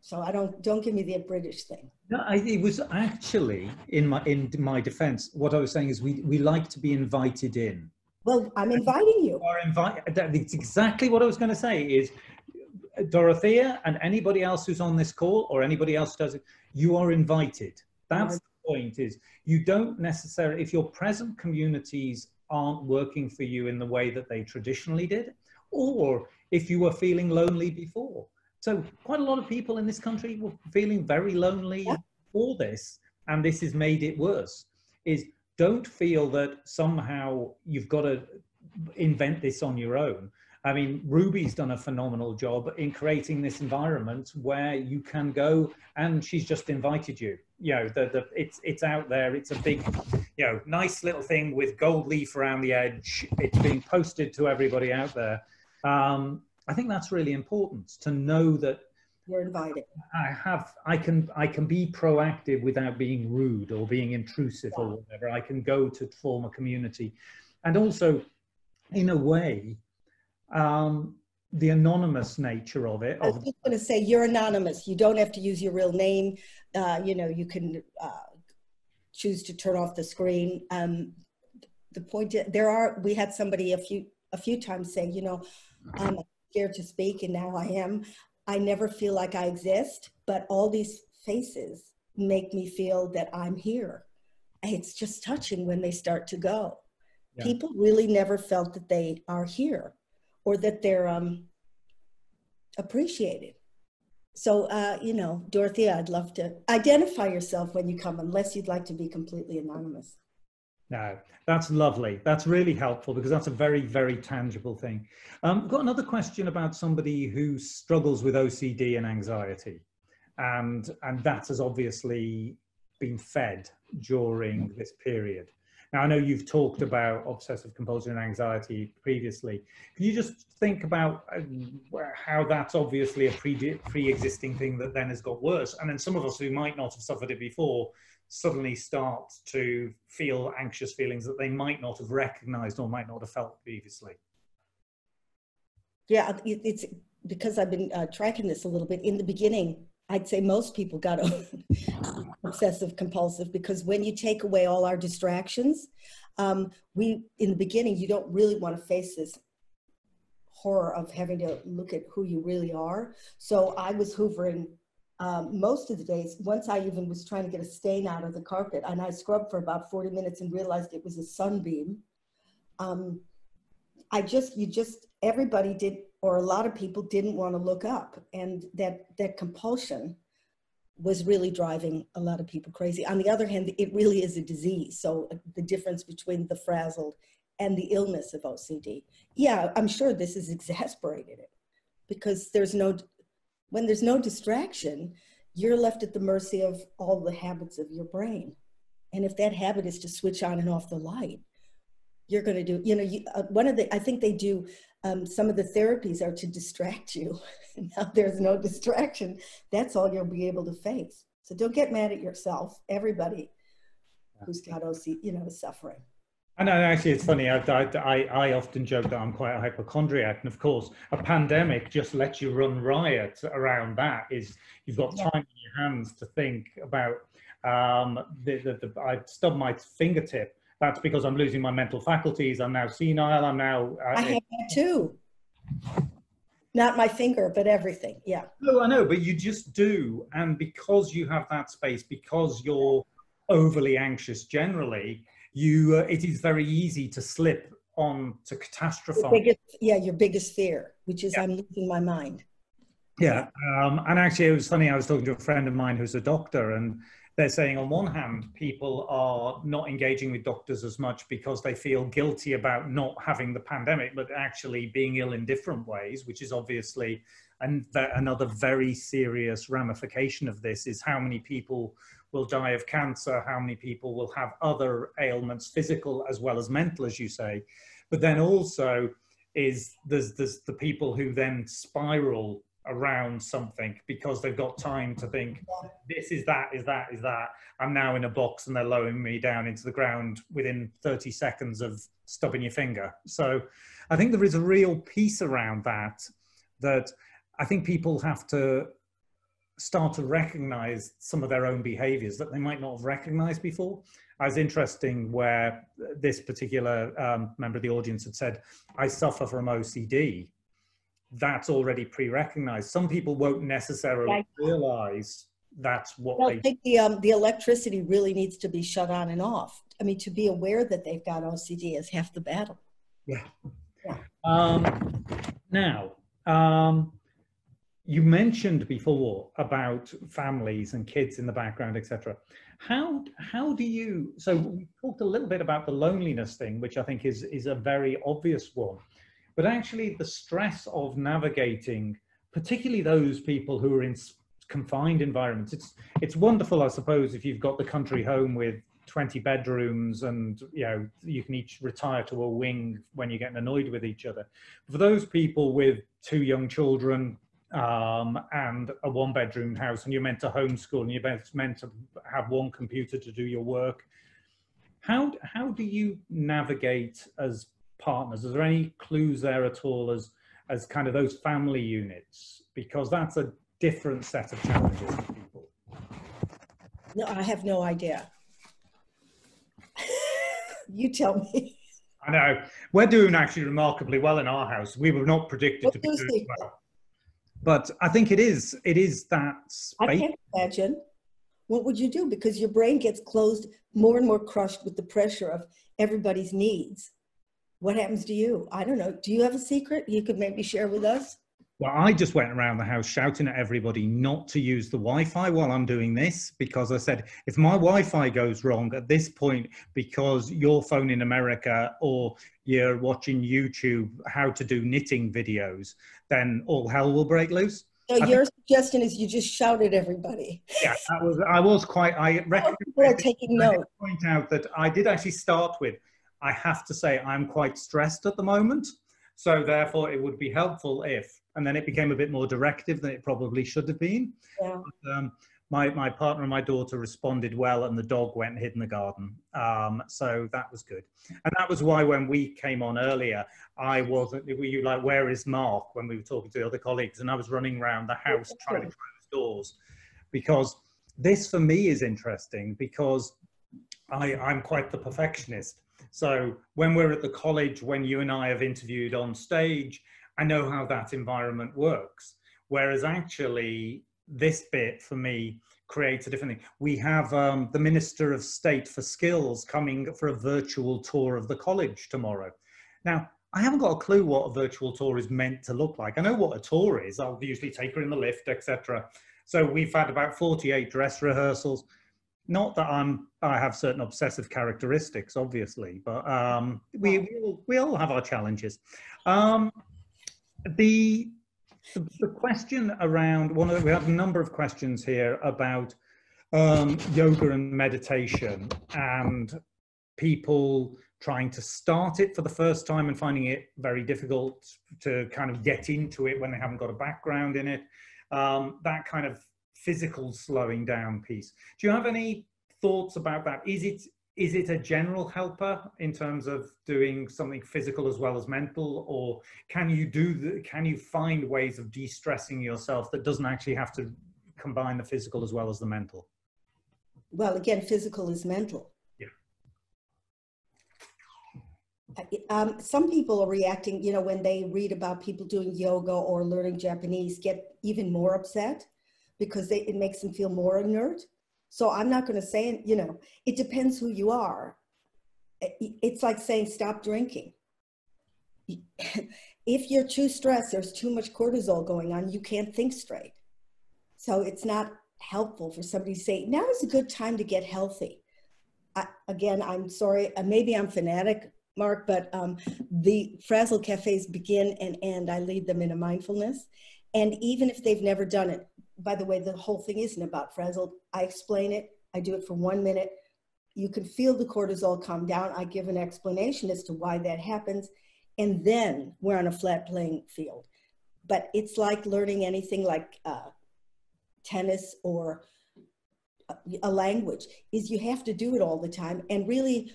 So I don't don't give me the British thing. No, I, it was actually in my in my defense. What I was saying is we we like to be invited in. Well, I'm inviting you. you are invite, that's exactly what I was going to say is Dorothea and anybody else who's on this call or anybody else does it, you are invited. That's the point is you don't necessarily, if your present communities aren't working for you in the way that they traditionally did, or if you were feeling lonely before. So quite a lot of people in this country were feeling very lonely yeah. for this, and this has made it worse. Is don't feel that somehow you've got to invent this on your own. I mean, Ruby's done a phenomenal job in creating this environment where you can go, and she's just invited you. You know, the, the it's it's out there. It's a big, you know, nice little thing with gold leaf around the edge. It's being posted to everybody out there. Um, I think that's really important to know that you're invited. I have, I can, I can be proactive without being rude or being intrusive yeah. or whatever. I can go to form a community. And also, in a way, um, the anonymous nature of it. I was just going to say, you're anonymous. You don't have to use your real name. Uh, you know, you can uh, choose to turn off the screen. Um, the point, there are, we had somebody a few, a few times saying, you know, I'm scared to speak and now I am. I never feel like I exist, but all these faces make me feel that I'm here. It's just touching when they start to go. Yeah. People really never felt that they are here or that they're um, appreciated. So, uh, you know, Dorothea, I'd love to identify yourself when you come, unless you'd like to be completely anonymous. No, that's lovely. That's really helpful because that's a very, very tangible thing. Um, I've got another question about somebody who struggles with OCD and anxiety. And, and that has obviously been fed during this period. Now, I know you've talked about obsessive compulsion and anxiety previously. Can you just think about uh, how that's obviously a pre- pre-existing thing that then has got worse? And then some of us who might not have suffered it before suddenly start to feel anxious feelings that they might not have recognized or might not have felt previously. Yeah, it's because I've been uh, tracking this a little bit. In the beginning, I'd say most people got obsessive compulsive because when you take away all our distractions, um, we in the beginning you don't really want to face this horror of having to look at who you really are. So I was hoovering um, most of the days. Once I even was trying to get a stain out of the carpet, and I scrubbed for about 40 minutes and realized it was a sunbeam. Um, I just, you just, everybody did, or a lot of people didn't want to look up, and that that compulsion was really driving a lot of people crazy. On the other hand, it really is a disease. So uh, the difference between the frazzled and the illness of OCD. Yeah, I'm sure this has exasperated it because there's no, when there's no distraction, you're left at the mercy of all the habits of your brain. And if that habit is to switch on and off the light, you're going to do, you know, you, uh, one of the, I think they do, um, some of the therapies are to distract you. now there's no distraction. That's all you'll be able to face. So don't get mad at yourself. Everybody who's got OCD, you know, is suffering. I know, actually, it's funny. I, I, I often joke that I'm quite a hypochondriac, and of course, a pandemic just lets you run riot around that. Is you've got time yeah. in your hands to think about. Um, the, the, the, I stubbed my fingertip. That's because I'm losing my mental faculties. I'm now senile. I'm now. Uh, I have that too. Not my finger, but everything. Yeah. No, I know, but you just do, and because you have that space, because you're overly anxious generally you uh, it is very easy to slip on to catastrophize. Biggest, yeah, your biggest fear, which is yeah. I'm losing my mind. Yeah, um, and actually, it was funny. I was talking to a friend of mine who's a doctor, and they're saying on one hand, people are not engaging with doctors as much because they feel guilty about not having the pandemic, but actually being ill in different ways, which is obviously and another very serious ramification of this is how many people will die of cancer, how many people will have other ailments, physical as well as mental, as you say. But then also is there's, there's the people who then spiral around something because they've got time to think this is that is that is that i'm now in a box and they're lowering me down into the ground within 30 seconds of stubbing your finger so i think there is a real piece around that that i think people have to start to recognize some of their own behaviors that they might not have recognized before. I was interesting where this particular um, member of the audience had said, I suffer from OCD. That's already pre-recognized. Some people won't necessarily realize that's what I think the, um, the electricity really needs to be shut on and off. I mean, to be aware that they've got OCD is half the battle. Yeah. yeah. Um, now, um, you mentioned before about families and kids in the background, etc. How how do you? So we talked a little bit about the loneliness thing, which I think is is a very obvious one, but actually the stress of navigating, particularly those people who are in confined environments. It's it's wonderful, I suppose, if you've got the country home with 20 bedrooms and you know you can each retire to a wing when you're getting annoyed with each other. For those people with two young children, um, and a one bedroom house and you're meant to homeschool and you're meant to have one computer to do your work. How, how do you navigate as partners? Is there any clues there at all as, as kind of those family units? Because that's a different set of challenges for people. No, I have no idea. you tell me. I know. We're doing actually remarkably well in our house. We were not predicted what to be doing well but I think it is it is that space. I can't imagine. What would you do? Because your brain gets closed more and more crushed with the pressure of everybody's needs. What happens to you? I don't know. Do you have a secret you could maybe share with us? Well, I just went around the house shouting at everybody not to use the Wi Fi while I'm doing this because I said, if my Wi Fi goes wrong at this point because your phone in America or you're watching YouTube how to do knitting videos, then all hell will break loose. So I your think, suggestion is you just shout at everybody. Yeah, that was, I was quite, I are taking note. point out that I did actually start with, I have to say I'm quite stressed at the moment. So therefore it would be helpful if and then it became a bit more directive than it probably should have been. Yeah. But, um, my, my partner and my daughter responded well and the dog went and hid in the garden. Um, so that was good. And that was why when we came on earlier, I wasn't, were you like, where is Mark when we were talking to the other colleagues? And I was running around the house trying to close doors because this for me is interesting because I, I'm quite the perfectionist. So when we're at the college, when you and I have interviewed on stage, I know how that environment works. Whereas actually, this bit for me creates a different thing. We have um, the Minister of State for Skills coming for a virtual tour of the college tomorrow. Now, I haven't got a clue what a virtual tour is meant to look like. I know what a tour is. I'll usually take her in the lift, etc. So we've had about 48 dress rehearsals. Not that I'm, I have certain obsessive characteristics, obviously, but um, we, we, all, we all have our challenges. Um, the, the, question around one of the, we have a number of questions here about um, yoga and meditation and people trying to start it for the first time and finding it very difficult to kind of get into it when they haven't got a background in it. Um, that kind of physical slowing down piece. Do you have any thoughts about that? Is it is it a general helper in terms of doing something physical as well as mental, or can you do the, can you find ways of de-stressing yourself that doesn't actually have to combine the physical as well as the mental? Well, again, physical is mental yeah. um, some people are reacting, you know, when they read about people doing yoga or learning Japanese, get even more upset because they, it makes them feel more inert. So I'm not going to say, you know, it depends who you are. It's like saying stop drinking. If you're too stressed, there's too much cortisol going on, you can't think straight. So it's not helpful for somebody to say, now is a good time to get healthy. I, again, I'm sorry, uh, maybe I'm fanatic Mark, but um, the Frazzle Cafes begin and end. I lead them into mindfulness. And even if they've never done it, by the way, the whole thing isn't about Frazzle. I explain it, I do it for one minute. You can feel the cortisol come down. I give an explanation as to why that happens. And then we're on a flat playing field. But it's like learning anything like uh, tennis or a language is you have to do it all the time and really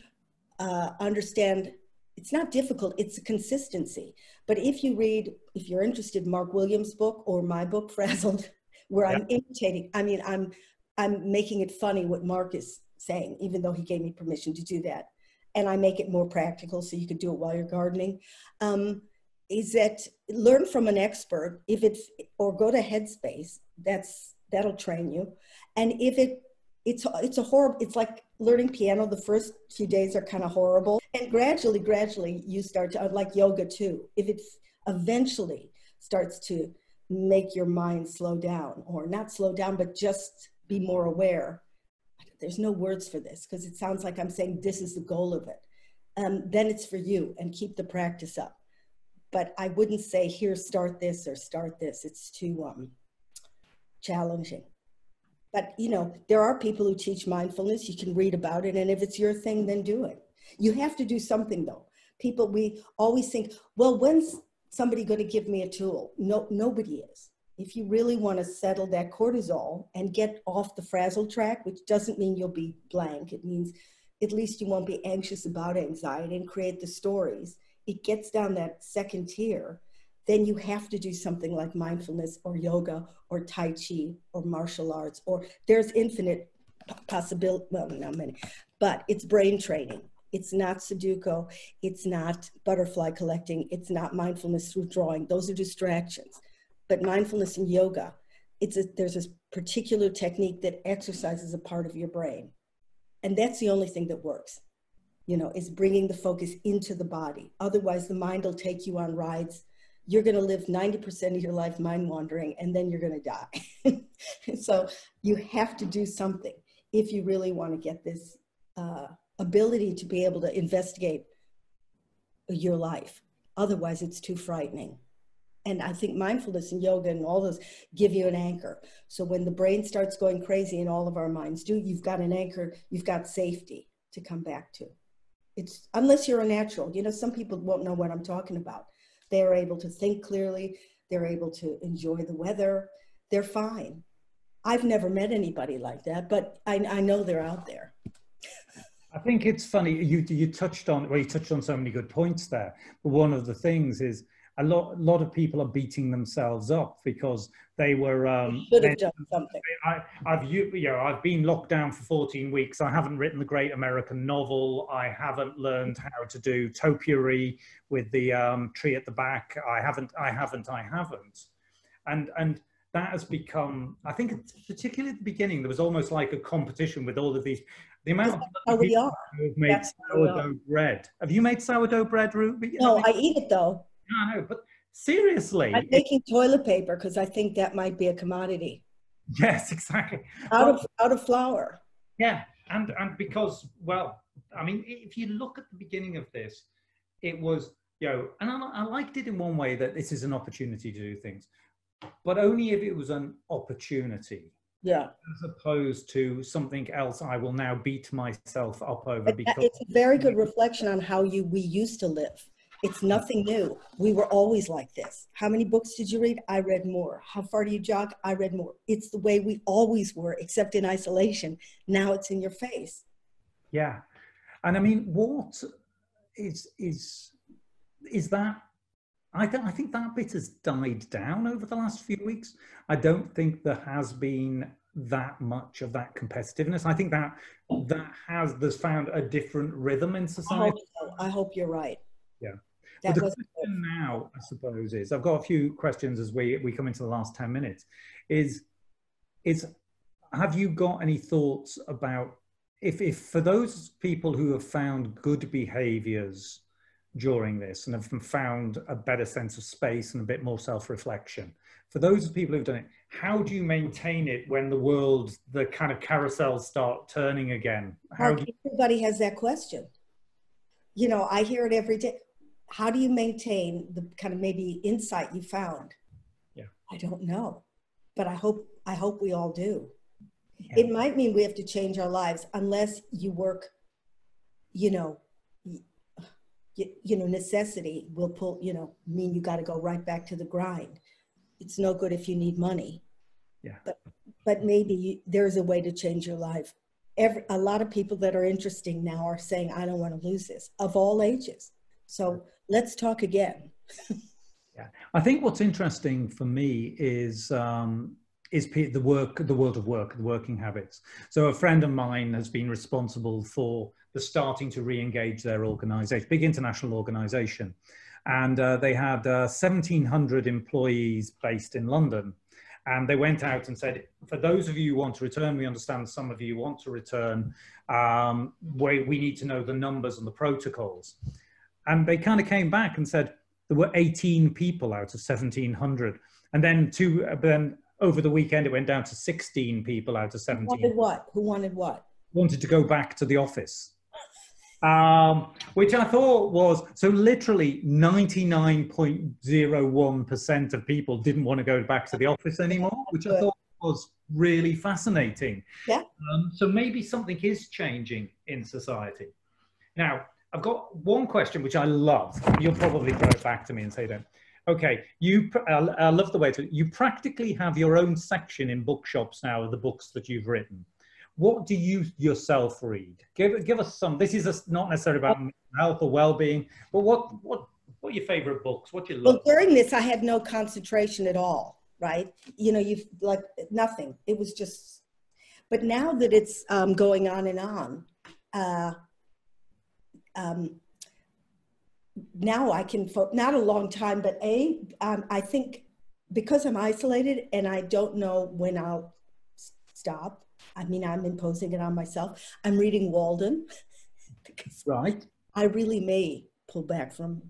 uh, understand it's not difficult it's a consistency but if you read if you're interested mark williams book or my book frazzled where i'm imitating i mean i'm i'm making it funny what mark is saying even though he gave me permission to do that. And i make it more practical so you could do it while you're gardening. Um, is that learn from an expert. If it's or go to headspace that's that'll train you. And if it it's it's a horrible it's like learning piano. The first few days are kind of horrible. And gradually gradually you start to like yoga too. If it's eventually starts to make your mind slow down or not slow down but just be more aware there's no words for this because it sounds like i'm saying this is the goal of it um, then it's for you and keep the practice up but i wouldn't say here start this or start this it's too um, challenging but you know, there are people who teach mindfulness. You can read about it, and if it's your thing, then do it. You have to do something though. People, we always think, well, when's somebody going to give me a tool? No, nobody is. If you really want to settle that cortisol and get off the frazzle track, which doesn't mean you'll be blank, it means at least you won't be anxious about anxiety and create the stories. It gets down that second tier then you have to do something like mindfulness or yoga or Tai Chi or martial arts, or there's infinite possibility, well, not many, but it's brain training. It's not Sudoku, it's not butterfly collecting, it's not mindfulness through drawing. Those are distractions. But mindfulness and yoga, it's a, there's this particular technique that exercises a part of your brain. And that's the only thing that works, you know, is bringing the focus into the body. Otherwise, the mind will take you on rides you're going to live 90% of your life mind wandering and then you're going to die. so you have to do something if you really want to get this uh, ability to be able to investigate your life. Otherwise, it's too frightening. And I think mindfulness and yoga and all those give you an anchor. So when the brain starts going crazy, and all of our minds do, you've got an anchor, you've got safety to come back to. It's unless you're a natural. You know, some people won't know what I'm talking about. They're able to think clearly. They're able to enjoy the weather. They're fine. I've never met anybody like that, but I, I know they're out there. I think it's funny. You you touched on well, you touched on so many good points there. But one of the things is a lot, a lot of people are beating themselves up because they were. Um, Should have done something. I, I've you, you know I've been locked down for 14 weeks. I haven't written the great American novel. I haven't learned how to do topiary with the um, tree at the back. I haven't. I haven't. I haven't. And and that has become. I think particularly at the beginning there was almost like a competition with all of these. The amount of How we people are. who have made That's how we are. sourdough bread. Have you made sourdough bread, Ruby? No, I eat it though. I know, but seriously, I'm making toilet paper because I think that might be a commodity yes, exactly. out of out of flour. Yeah, and and because well, I mean, if you look at the beginning of this, it was you know, and I, I liked it in one way that this is an opportunity to do things, but only if it was an opportunity Yeah, as opposed to something else. I will now beat myself up over because it's a very good reflection on how you we used to live. It's nothing new. We were always like this. How many books did you read? I read more. How far do you jog? I read more. It's the way we always were, except in isolation. Now it's in your face. Yeah, and I mean, what is is is that? I th- I think that bit has died down over the last few weeks. I don't think there has been that much of that competitiveness. I think that that has there's found a different rhythm in I society. hope, so. I hope you're right. Yeah. That But the question now, I suppose, is I've got a few questions as we we come into the last ten minutes. Is is have you got any thoughts about if if for those people who have found good behaviors during this and have found a better sense of space and a bit more self-reflection for those of people who've done it how do you maintain it when the world the kind of carousels start turning again how Mark, do you, everybody has that question. You know, I hear it every day. How do you maintain the kind of maybe insight you found? Yeah. I don't know, but I hope I hope we all do. Yeah. It might mean we have to change our lives unless you work. You know, you, you know, necessity will pull. You know, mean you got to go right back to the grind. It's no good if you need money. Yeah. But but maybe you, there's a way to change your life every a lot of people that are interesting now are saying i don't want to lose this of all ages so let's talk again yeah. I think what's interesting for me is um, is the work, the world of work, the working habits. So a friend of mine has been responsible for starting to re-engage their organisation, big international organisation, and uh, they had uh, 1,700 employees based in London. And they went out and said, for those of you who want to return, we understand some of you want to return. Um, we, we need to know the numbers and the protocols. And they kind of came back and said, there were 18 people out of 1700 and then two uh, then over the weekend it went down to 16 people out of who 17 wanted what who wanted what wanted to go back to the office um, which i thought was so literally 99.01% of people didn't want to go back to the office anymore which i thought was really fascinating Yeah. um, so maybe something is changing in society now I've got one question which I love. You'll probably throw it back to me and say that. Okay, you. pr- I I love the way to. You practically have your own section in bookshops now of the books that you've written. What do you yourself read? Give give us some. This is a, not necessarily about health or well-being, but what what what are your favorite books? What do you love? well during this i had no concentration at all right you know you've like nothing it was just but now that it's um, going on and on uh, um, now I can, fo- not a long time, but A, um, I think because I'm isolated and I don't know when I'll s- stop, I mean, I'm imposing it on myself. I'm reading Walden because Right. I really may pull back from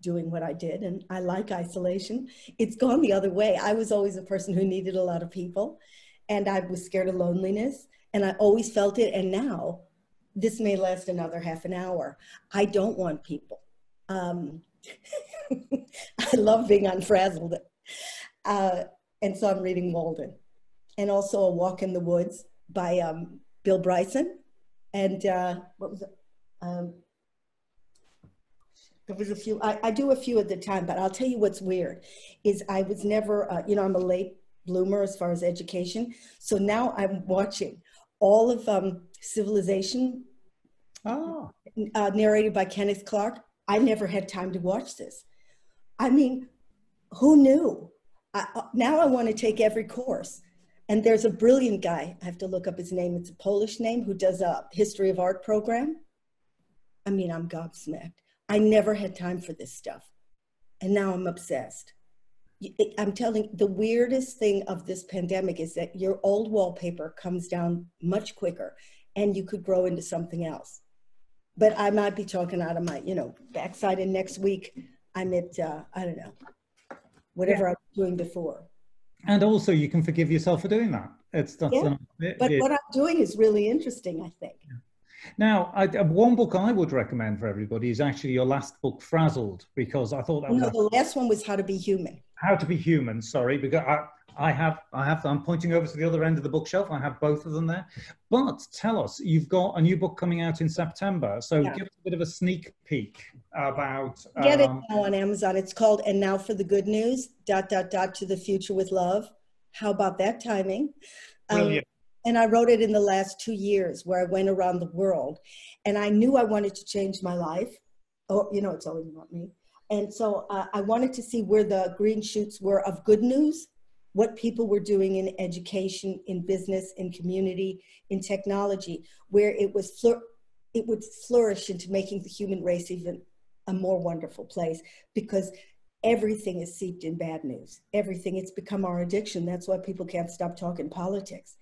doing what I did, and I like isolation. It's gone the other way. I was always a person who needed a lot of people, and I was scared of loneliness, and I always felt it. And now, this may last another half an hour. I don't want people. Um, I love being unfrazzled, uh, and so I'm reading Walden, and also A Walk in the Woods by um, Bill Bryson, and uh, what was it? Um, there was a few, I, I do a few at the time, but I'll tell you what's weird is I was never, uh, you know, I'm a late bloomer as far as education. So now I'm watching all of um, Civilization Ah, uh, narrated by Kenneth Clark. I never had time to watch this. I mean, who knew? I, uh, now I want to take every course. And there's a brilliant guy, I have to look up his name, it's a Polish name, who does a history of art program. I mean, I'm gobsmacked. I never had time for this stuff. And now I'm obsessed. I'm telling the weirdest thing of this pandemic is that your old wallpaper comes down much quicker and you could grow into something else. But I might be talking out of my, you know, backside and next week I'm at, uh, I don't know, whatever yeah. I was doing before. And also you can forgive yourself for doing that. It's that's yeah. it, but it, what I'm doing is really interesting, I think. Yeah. Now, I, uh, one book I would recommend for everybody is actually your last book, Frazzled, because I thought that no, was. No, the last one was How to Be Human. How to Be Human. Sorry, because I, I have, I have. I'm pointing over to the other end of the bookshelf. I have both of them there. But tell us, you've got a new book coming out in September, so yeah. give us a bit of a sneak peek about. Get um, it now on Amazon. It's called "And Now for the Good News." Dot dot dot to the future with love. How about that timing? Brilliant. Um, and I wrote it in the last two years where I went around the world. And I knew I wanted to change my life. Oh, you know, it's always about me. And so uh, I wanted to see where the green shoots were of good news, what people were doing in education, in business, in community, in technology, where it was it would flourish into making the human race even a more wonderful place because everything is seeped in bad news. Everything, it's become our addiction. That's why people can't stop talking politics.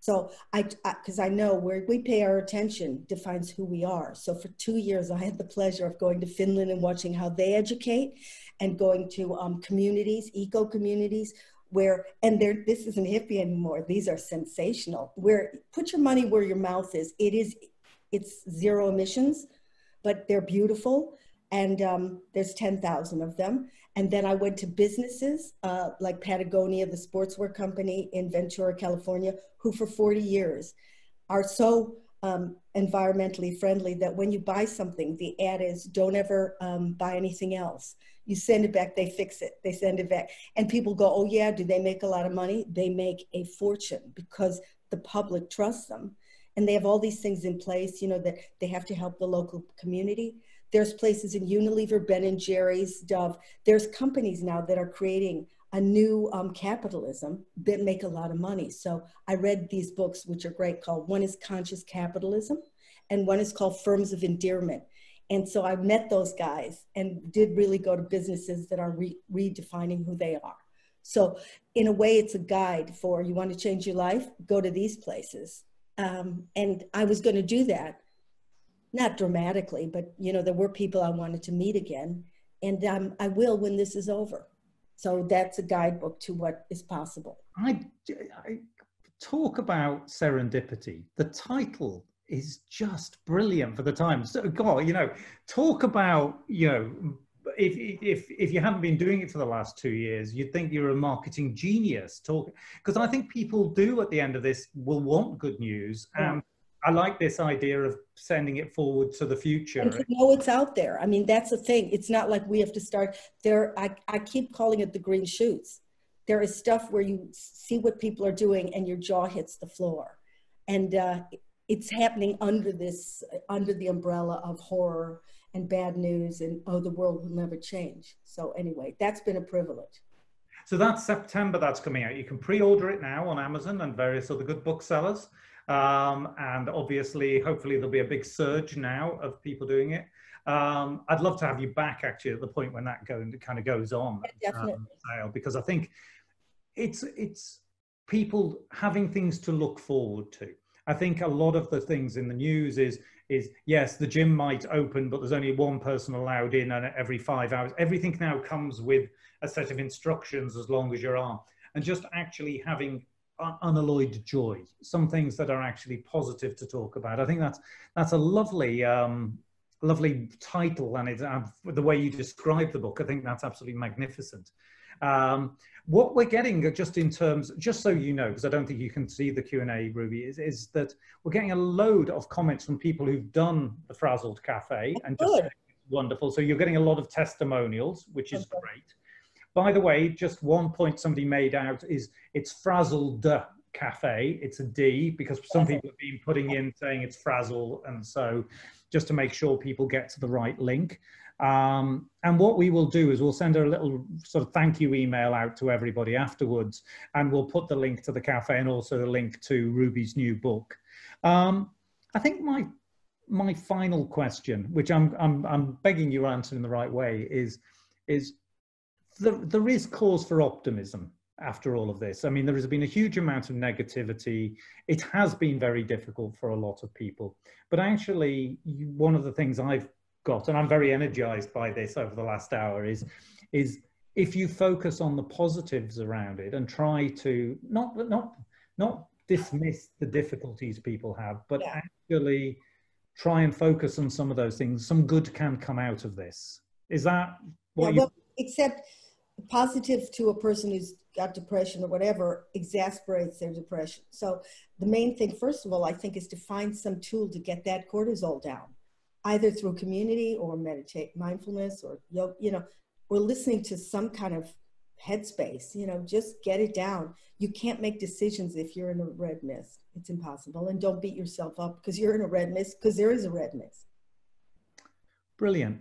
So I, because I, I, know where we pay our attention defines who we are. So for two years, I had the pleasure of going to Finland and watching how they educate and going to um, communities, eco communities where, and there, this isn't hippie anymore. These are sensational where put your money where your mouth is. It is, it's zero emissions, but they're beautiful. And um, there's 10,000 of them. And then I went to businesses uh, like Patagonia, the sportswear company in Ventura, California, who for 40 years are so um, environmentally friendly that when you buy something, the ad is don't ever um, buy anything else. You send it back, they fix it, they send it back. And people go, oh, yeah, do they make a lot of money? They make a fortune because the public trusts them. And they have all these things in place, you know, that they have to help the local community. There's places in Unilever, Ben and Jerry's, Dove. There's companies now that are creating a new um, capitalism that make a lot of money. So I read these books, which are great, called one is Conscious Capitalism, and one is called Firms of Endearment. And so I met those guys and did really go to businesses that are re- redefining who they are. So in a way, it's a guide for you want to change your life, go to these places. Um, and I was going to do that not dramatically, but you know, there were people I wanted to meet again, and um, I will when this is over. So that's a guidebook to what is possible. I, I talk about serendipity. The title is just brilliant for the time. So, God, you know, talk about you know if, if if you haven't been doing it for the last two years, you'd think you're a marketing genius. Talk because I think people do at the end of this will want good news, and I like this idea of sending it forward to the future. And to know it's out there. I mean, that's the thing. It's not like we have to start there. I, I keep calling it the green shoots. There is stuff where you see what people are doing and your jaw hits the floor. And uh, it's happening under this, under the umbrella of horror and bad news and, oh, the world will never change. So anyway, that's been a privilege. So that's September that's coming out. You can pre-order it now on Amazon and various other good booksellers. Um, and obviously, hopefully, there'll be a big surge now of people doing it. Um, I'd love to have you back actually at the point when that going kind of goes on, um, because I think it's it's people having things to look forward to. I think a lot of the things in the news is is yes, the gym might open, but there's only one person allowed in and every five hours. Everything now comes with a set of instructions as long as you're on, and just actually having unalloyed joy, some things that are actually positive to talk about. I think that's that's a lovely um, lovely title, and it's uh, the way you describe the book. I think that's absolutely magnificent. Um, what we're getting, just in terms, just so you know, because I don't think you can see the Q and A, Ruby, is, is that we're getting a load of comments from people who've done the Frazzled Cafe, and just wonderful. So you're getting a lot of testimonials, which is okay. great. By the way, just one point somebody made out is it's frazzled Cafe. It's a D because some people have been putting in saying it's Frazzle. And so just to make sure people get to the right link. Um, and what we will do is we'll send a little sort of thank you email out to everybody afterwards, and we'll put the link to the cafe and also the link to Ruby's new book. Um, I think my my final question, which I'm I'm I'm begging you answer in the right way, is is there, there is cause for optimism after all of this. I mean, there has been a huge amount of negativity. It has been very difficult for a lot of people. But actually, one of the things I've got, and I'm very energized by this over the last hour, is, is if you focus on the positives around it and try to not, not, not dismiss the difficulties people have, but yeah. actually try and focus on some of those things, some good can come out of this. Is that what yeah, you... Except positive to a person who's got depression or whatever exasperates their depression. So the main thing, first of all, I think is to find some tool to get that cortisol down, either through community or meditate, mindfulness or you know, or listening to some kind of headspace, you know, just get it down. You can't make decisions if you're in a red mist. It's impossible. And don't beat yourself up because you're in a red mist because there is a red mist. Brilliant.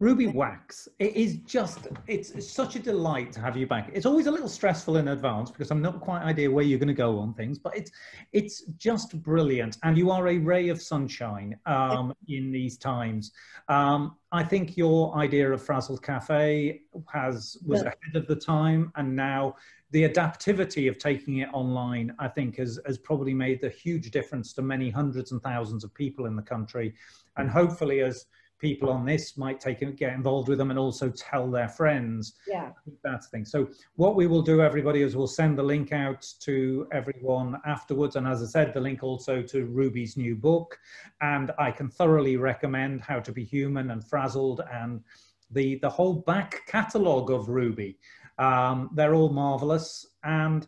Ruby Wax, it is just, it's, it's, such a delight to have you back. It's always a little stressful in advance because I'm not quite idea where you're going to go on things, but it's, it's just brilliant. And you are a ray of sunshine um, in these times. Um, I think your idea of Frazzled Cafe has, was yeah. ahead of the time and now the adaptivity of taking it online, I think, has, has probably made a huge difference to many hundreds and thousands of people in the country. And hopefully as people on this might take and get involved with them and also tell their friends. Yeah. That's the thing. So what we will do, everybody, is we'll send the link out to everyone afterwards. And as I said, the link also to Ruby's new book. And I can thoroughly recommend How to Be Human and Frazzled and the, the whole back catalogue of Ruby. Um, they're all marvelous. And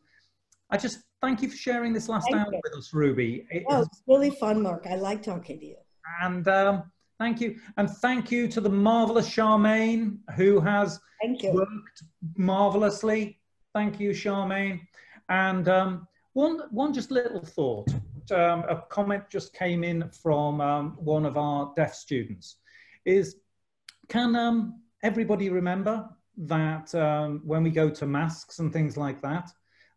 I just thank you for sharing this last thank hour you. with us, Ruby. It oh, it's really fun, Mark. I like talking to you. And um, Thank you. And thank you to the marvelous Charmaine who has worked marvelously. Thank you, Charmaine. And um, one, one just little thought. Um, a comment just came in from um, one of our deaf students is, can um, everybody remember that um, when we go to masks and things like that,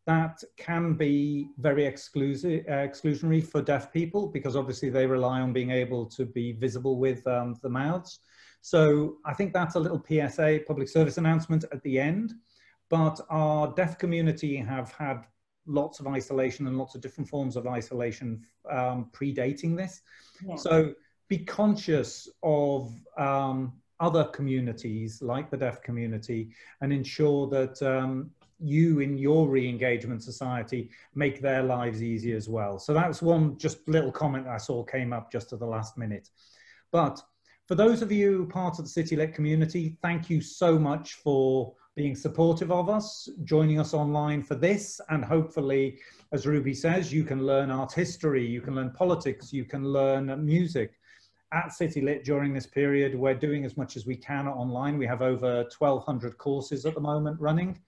that can be very exclusive, uh, exclusionary for deaf people because obviously they rely on being able to be visible with um, the mouths. So I think that's a little PSA, public service announcement at the end. But our deaf community have had lots of isolation and lots of different forms of isolation um, predating this. Yeah. So be conscious of um, other communities like the deaf community and ensure that um, you in your re-engagement society make their lives easy as well. So that's one just little comment I saw came up just at the last minute. But for those of you part of the CityLit community, thank you so much for being supportive of us, joining us online for this, and hopefully, as Ruby says, you can learn art history, you can learn politics, you can learn music. At CityLit during this period, we're doing as much as we can online. We have over 1,200 courses at the moment running.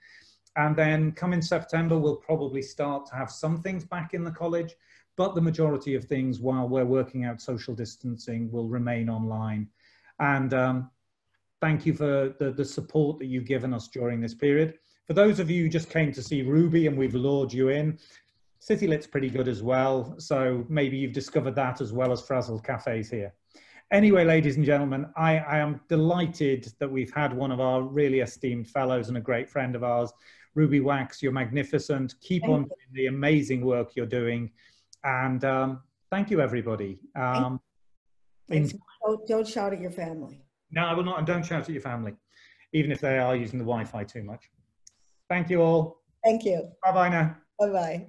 And then come in September, we'll probably start to have some things back in the college, but the majority of things while we're working out social distancing will remain online. And um, thank you for the, the support that you've given us during this period. For those of you who just came to see Ruby and we've lured you in, CityLit's pretty good as well. So maybe you've discovered that as well as Frazzled Cafes here. Anyway, ladies and gentlemen, I, I, am delighted that we've had one of our really esteemed fellows and a great friend of ours Ruby Wax, you're magnificent. Keep thank on you. doing the amazing work you're doing. And um, thank you, everybody. Um, in, don't, don't shout at your family. No, I will not. And don't shout at your family, even if they are using the Wi Fi too much. Thank you all. Thank you. Bye bye now. Bye bye.